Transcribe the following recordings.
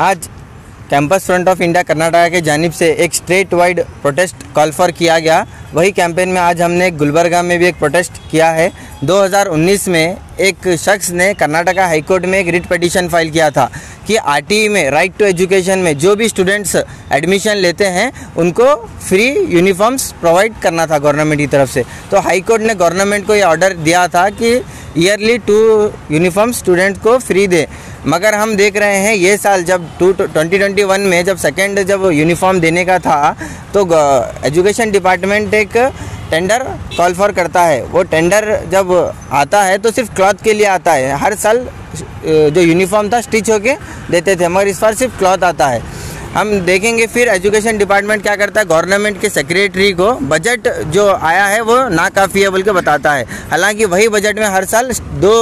आज campus front of India Karnataka के जानिब से एक state wide protest call for किया गया। वही कैंपेन में आज हमने गुलबर्गा में भी एक प्रोटेस्ट किया है। 2019 में एक शख्स ने कर्नाटका हाईकोर्ट में एक रिट पिटीशन फ़ाइल किया था कि आरटीई में राइट टू एजुकेशन में जो भी स्टूडेंट्स एडमिशन लेते हैं, उनको फ्री यूनिफॉर्म्स प्रोवाइड करना था गवर्नमेंट की तरफ़ से। तो हाईकोर्ट ने गवर्नमेंट को ये ऑर्डर दिया था कि ईयरली टू यूनिफॉर्म स्टूडेंट को फ्री दे। मगर हम देख रहे हैं, ये साल जब टू ट्वेंटी ट्वेंटी वन में जब सेकेंड जब यूनिफॉर्म देने का था तो एजुकेशन डिपार्टमेंट एक टेंडर कॉल फॉर करता है। वो टेंडर जब आता है तो सिर्फ़ क्लॉथ के लिए आता है। हर साल जो यूनिफॉर्म था स्टिच होके देते थे, मगर इस बार सिर्फ़ क्लॉथ आता है। हम देखेंगे फिर एजुकेशन डिपार्टमेंट क्या करता है, गवर्नमेंट के सेक्रेटरी को बजट जो आया है वो ना काफ़ी है बोल के बताता है। हालाँकि वही बजट में हर साल दो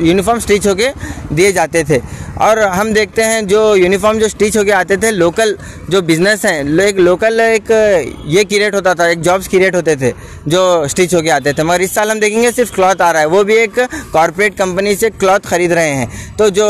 यूनिफॉर्म स्टिच होके दिए जाते थे। और हम देखते हैं जो यूनिफॉर्म जो स्टिच होके आते थे लोकल जो बिज़नेस हैं एक लोकल एक ये क्रिएट होता था, एक जॉब्स क्रिएट होते थे, जो स्टिच होके आते थे। मगर इस साल हम देखेंगे सिर्फ़ क्लॉथ आ रहा है, वो भी एक कॉरपोरेट कंपनी से क्लॉथ खरीद रहे हैं। तो जो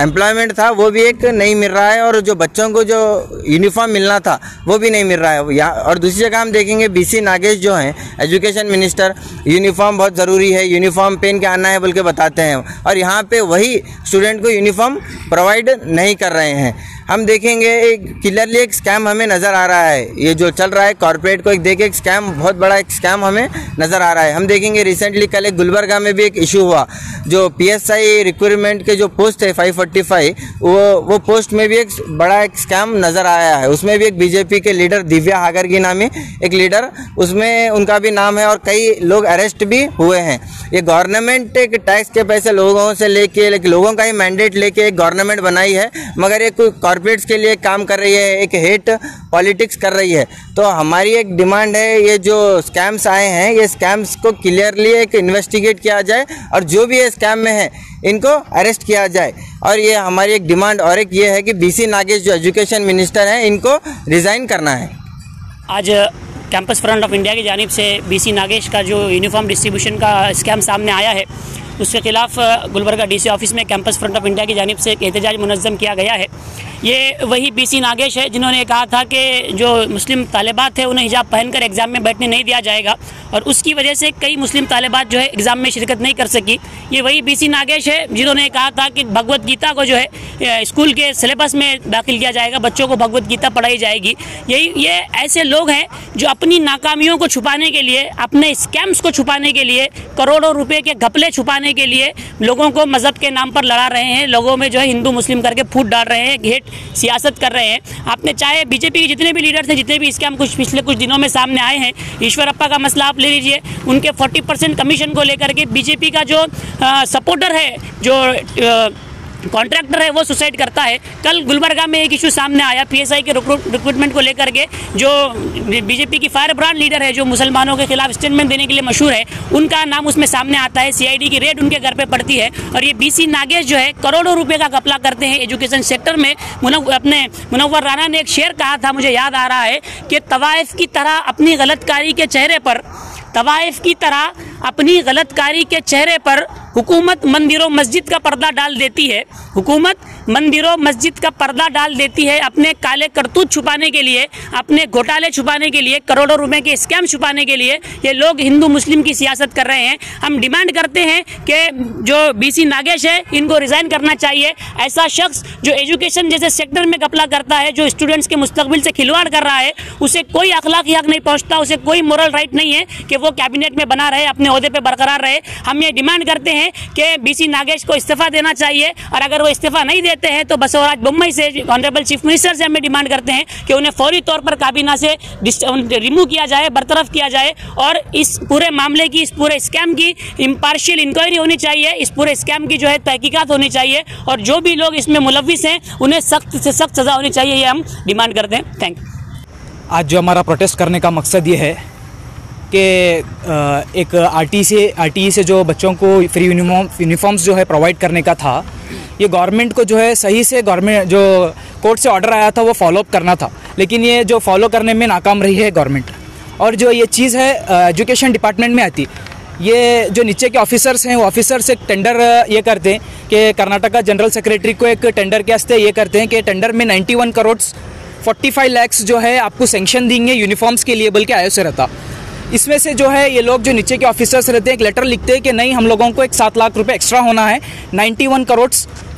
एम्प्लॉयमेंट था, वो भी एक नहीं मिल रहा है, और जो बच्चों को जो यूनिफॉर्म मिलना था, वो भी नहीं मिल रहा है। यहाँ, और दूसरी जगह हम देखेंगे बीसी नागेश जो हैं एजुकेशन मिनिस्टर यूनिफॉर्म बहुत ज़रूरी है यूनिफॉर्म पहन के आना है बोल के बताते हैं। और यहाँ पे वही स्टूडेंट को यूनिफॉर्म प्रोवाइड नहीं कर रहे हैं। हम देखेंगे एक क्लियरली एक स्कैम हमें नज़र आ रहा है। ये जो चल रहा है कॉरपोरेट को एक देखे, एक स्कैम बहुत बड़ा एक स्कैम हमें नज़र आ रहा है। हम देखेंगे रिसेंटली कल एक गुलबर्गा में भी एक इशू हुआ। जो पीएसआई रिक्वायरमेंट के जो पोस्ट है 545 वो वो पोस्ट में भी एक बड़ा एक स्कैम नज़र आया है। उसमें भी एक बीजेपी के लीडर दिव्या हागरगी नामी एक लीडर उसमें उनका भी नाम है और कई लोग अरेस्ट भी हुए हैं। ये गवर्नमेंट एक टैक्स के पैसे लोगों से लेके लोगों का ही मैंडेट लेके एक गवर्नमेंट बनाई है, मगर एक कॉरपोरेट्स के लिए काम कर रही है, एक हेट पॉलिटिक्स कर रही है। तो हमारी एक डिमांड है, ये जो स्कैम्स आए हैं, ये स्कैम्स को क्लियरली एक इन्वेस्टिगेट किया जाए और जो भी ये स्कैम में है, इनको अरेस्ट किया जाए। और ये हमारी एक डिमांड और एक ये है कि बीसी नागेश जो एजुकेशन मिनिस्टर हैं, इनको रिज़ाइन करना है। आज कैंपस फ्रंट ऑफ़ इंडिया की जानब से बीसी नागेश का जो यूनिफॉर्म डिस्ट्रीब्यूशन का स्कैम सामने आया है, उसके खिलाफ गुलबर्गा डीसी ऑफ़िस में कैंपस फ्रंट ऑफ़ इंडिया की जानब से एक एहतजाज मुनज़म किया गया है। ये वही बीसी नागेश है जिन्होंने कहा था कि जो मुस्लिम तालिबात है, उन्हें हिजाब पहनकर एग्ज़ाम में बैठने नहीं दिया जाएगा और उसकी वजह से कई मुस्लिम तालिबात जो है एग्ज़ाम में शिरकत नहीं कर सकी। ये वही बीसी नागेश है, जिन्होंने कहा था कि भगवत गीता को जो है स्कूल के सिलेबस में दाखिल किया जाएगा, बच्चों को भगवत गीता पढ़ाई जाएगी। यही, ये ऐसे लोग हैं जो अपनी नाकामियों को छुपाने के लिए, अपने स्कैम्स को छुपाने के लिए, करोड़ों रुपए के घपले छुपाने के लिए लोगों को मज़हब के नाम पर लड़ा रहे हैं, लोगों में जो है हिंदू, मुस्लिम करके फूट डाल रहे हैं, घेट सियासत कर रहे हैं। आपने चाहे बीजेपी के जितने भी लीडर थे, जितने भी स्कैम कुछ पिछले कुछ दिनों में सामने आए हैं ईश्वरप्पा का मसला आप ले लीजिए, उनके 40 परसेंट कमीशन को लेकर के बीजेपी का जो सपोर्टर है, जो कॉन्ट्रैक्टर है, वो सुसाइड करता है। कल गुलबर्गा में एक इशू सामने आया पीएसआई के रिक्रूटमेंट को लेकर के, जो बीजेपी की फायर ब्रांड लीडर है, जो मुसलमानों के खिलाफ स्टेटमेंट देने के लिए मशहूर है, उनका नाम उसमें सामने आता है सीआईडी की रेड उनके घर पे पड़ती है। और ये बीसी नागेश जो है, करोड़ों रुपये का घपला करते हैं एजुकेशन सेक्टर में। मुनव, अपने मुनवर राणा ने एक शेयर कहा था, मुझे याद आ रहा है, कि तवाइफ की तरह अपनी गलतकारी के चेहरे पर, तवाइफ की तरह अपनी गलतकारी के चेहरे पर हुकूमत मंदिरों मस्जिद का पर्दा डाल देती है। हुकूमत मंदिरों, मस्जिद का पर्दा डाल देती है अपने काले करतूत छुपाने के लिए, अपने घोटाले छुपाने के लिए, करोड़ों रुपए के स्कैम छुपाने के लिए। ये लोग हिंदू, मुस्लिम की सियासत कर रहे हैं। हम डिमांड करते हैं कि जो बीसी नागेश है, इनको रिजाइन करना चाहिए। ऐसा शख्स जो एजुकेशन जैसे सेक्टर में घपला करता है, जो स्टूडेंट्स के मुस्तबिल से खिलवाड़ कर रहा है, उसे कोई अखलाकी हक नहीं पहुँचता, उसे कोई मोरल राइट नहीं है कि वो कैबिनेट में बना रहे, अपने अहदे पर बरकरार रहे। हम ये डिमांड करते हैं कि बीसी नागेश को इस्तीफा देना चाहिए, और अगर वो इस्तीफा नहीं देते हैं तो बसवराज बुम्बई से ऑनरेबल चीफ मिनिस्टर से हमें डिमांड करते हैं कि उन्हें फौरी तौर पर काबीना से रिमूव किया जाए, बरतरफ किया जाए और इस पूरे मामले की, इस पूरे स्कैम की इम्पार्शियल इंक्वायरी होनी चाहिए, इस पूरे स्कैम की जो है तहकीकत होनी चाहिए और जो भी लोग इसमें मुलविस हैं, उन्हें सख्त से सख्त सज़ा होनी चाहिए, ये हम डिमांड करते हैं। थैंक यू आज जो हमारा प्रोटेस्ट करने का मकसद ये है कि एक आर से आर से जो बच्चों को फ्री यूनिफॉर्म यूनिफॉर्म्स जो है प्रोवाइड करने का था ये गवर्नमेंट को जो है सही से गवर्नमेंट जो कोर्ट से ऑर्डर आया था, वो फॉलोअप करना था। लेकिन ये जो फॉलो करने में नाकाम रही है गवर्नमेंट और जो ये चीज़ है एजुकेशन डिपार्टमेंट में आती, ये जो नीचे के ऑफिसर्स हैं, वो ऑफिसर्स एक टेंडर ये करते हैं कि कर्नाटका जनरल सेक्रेटरी को एक टेंडर के वास्ते ये करते हैं कि टेंडर में 91 करोड़ 45 लैक्स जो है आपको सेंक्शन देंगे यूनिफॉर्म्स के लिए, बल्कि आयो से रहता। इसमें से जो है, ये लोग जो नीचे के ऑफिसर्स रहते हैं, एक लेटर लिखते हैं कि नहीं, हम लोगों को एक सात लाख रुपये एक्स्ट्रा होना है 91 करोड़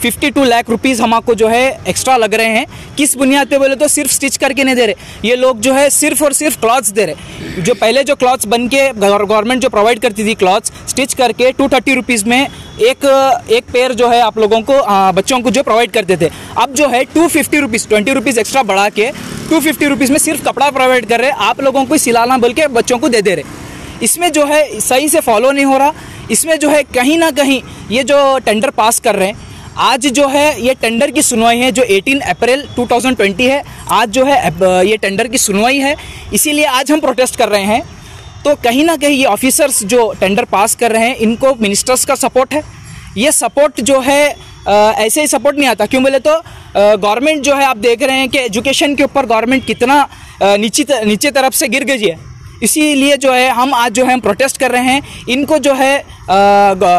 52 लाख रुपीस हमको जो है एक्स्ट्रा लग रहे हैं। किस बुनियाद पे बोले तो सिर्फ़ स्टिच करके नहीं दे रहे। ये लोग जो है सिर्फ़ और सिर्फ़ क्लॉथ्स दे रहे। जो पहले जो क्लॉथ्स बन के गवर्नमेंट जो प्रोवाइड करती थी क्लॉथ्स स्टिच करके टू थर्टी रुपीज़ में एक एक पेयर जो है आप लोगों को आ, बच्चों को जो प्रोवाइड करते थे। अब जो है two fifty rupees twenty rupees extra बढ़ा के टू फिफ्टी रुपीज़ में सिर्फ़ कपड़ा प्रोवाइड कर रहे। आप लोगों को सिलाना बोल के बच्चों को दे दे रहे। इसमें जो है सही से फॉलो नहीं हो रहा। इसमें जो है कहीं ना कहीं ये जो टेंडर पास कर रहे हैं आज जो है, ये टेंडर की सुनवाई है, जो 18 अप्रैल 2020 है, आज जो है ये टेंडर की सुनवाई है, इसीलिए आज हम प्रोटेस्ट कर रहे हैं। तो कहीं ना कहीं ये ऑफिसर्स जो टेंडर पास कर रहे हैं, इनको मिनिस्टर्स का सपोर्ट है। ये सपोर्ट जो है ऐसे ही सपोर्ट नहीं आता। क्यों बोले तो गवर्नमेंट जो है, आप देख रहे हैं कि एजुकेशन के ऊपर गवर्नमेंट कितना नीचे नीचे तरफ़ से गिर गई है। इसीलिए जो है, हम आज जो है, हम प्रोटेस्ट कर रहे हैं। इनको जो है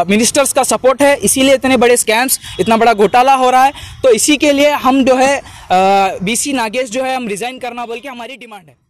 मिनिस्टर्स का सपोर्ट है। इसीलिए इतने बड़े स्कैम्स इतना बड़ा घोटाला हो रहा है। तो इसी के लिए हम जो है बीसी नागेश जो है, हम रिज़ाइन करना बोल के हमारी डिमांड है।